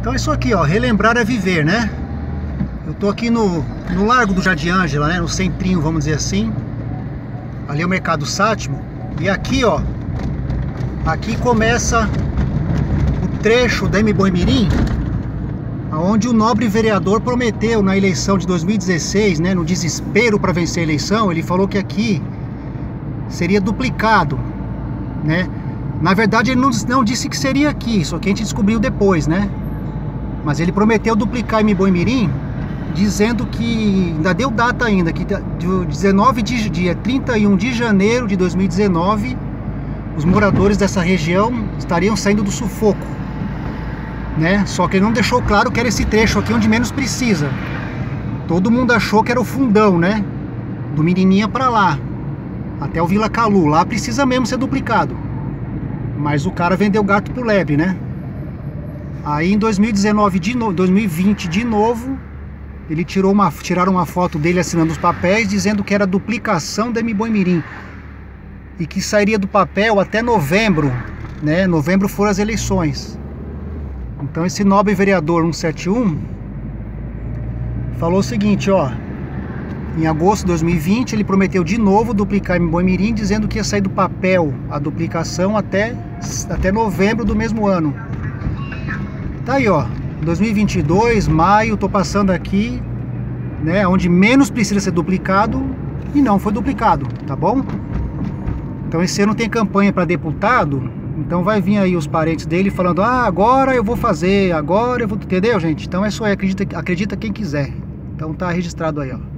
Então é isso aqui, ó, relembrar é viver, né? Eu tô aqui no, no Largo do Jardim Ângela, né? No centrinho, vamos dizer assim. Ali é o Mercado Sátimo. E aqui, ó, aqui começa o trecho da M. Onde o nobre vereador prometeu na eleição de 2016, né, no desespero para vencer a eleição, ele falou que aqui seria duplicado, né? Na verdade, ele não disse que seria aqui, só que a gente descobriu depois, né? Mas ele prometeu duplicar em Boimirim, dizendo que ainda deu data ainda, que de 19 de dia 31 de janeiro de 2019, os moradores dessa região estariam saindo do sufoco, né? Só que ele não deixou claro que era esse trecho aqui onde menos precisa. Todo mundo achou que era o fundão, né? Do Menininha para lá, até o Vila Calu, lá precisa mesmo ser duplicado. Mas o cara vendeu gato pro lebre, né? Aí em 2019 de no... 2020 de novo, ele tirou uma, tiraram uma foto dele assinando os papéis dizendo que era duplicação da Mirim e que sairia do papel até novembro, né? Novembro foram as eleições. Então esse nobre vereador 171 falou o seguinte, ó, em agosto de 2020, ele prometeu de novo duplicar em Boimirim, dizendo que ia sair do papel a duplicação até, até novembro do mesmo ano. Tá aí, ó. 2022, maio, tô passando aqui, né, onde menos precisa ser duplicado e não foi duplicado, tá bom? Então esse ano tem campanha para deputado, então vai vir aí os parentes dele falando: "Ah, agora eu vou fazer, agora eu vou", entendeu, gente? Então é isso aí, acredita, acredita quem quiser. Então tá registrado aí, ó.